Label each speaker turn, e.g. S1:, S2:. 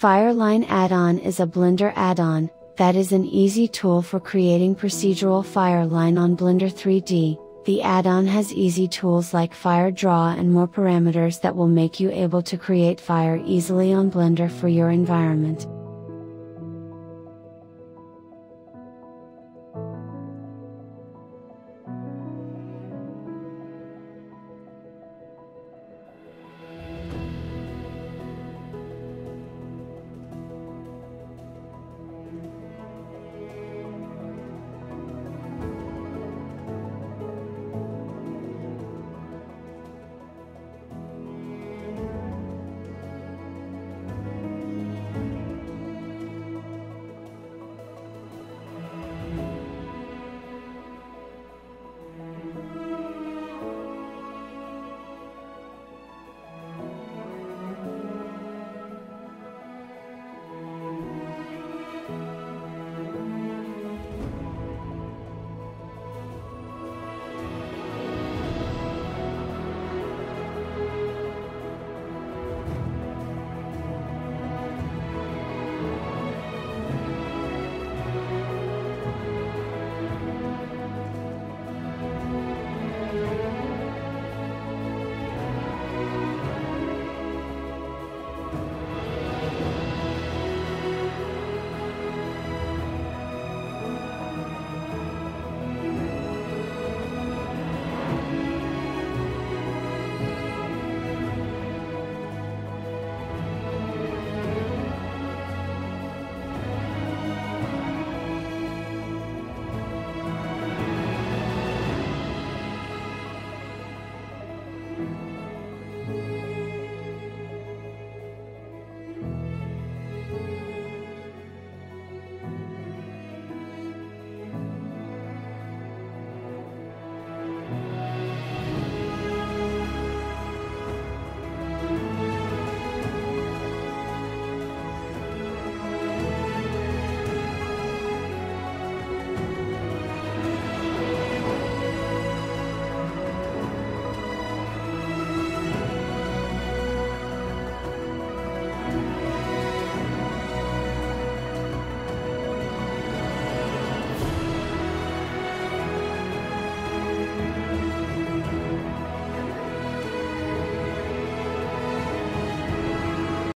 S1: Fireline add-on is a Blender add-on, that is an easy tool for creating procedural fireline on Blender 3D. The add-on has easy tools like Fire Draw and more parameters that will make you able to create fire easily on Blender for your environment.